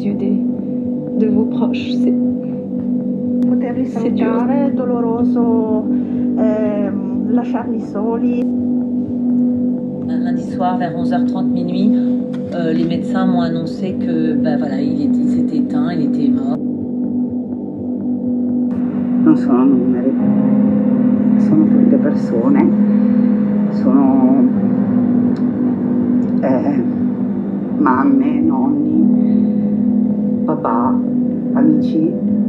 les yeux des, de vos proches. C'est, c'est dur. Doloroso, euh, lasciarli soli. Lundi soir, vers 11h30 minuit, euh, les médecins m'ont annoncé que bah, voilà, il, était, il s'était éteint, il était mort. Non sono numeri, sono delle persone, sono eh, mamme, nonni. 八八七。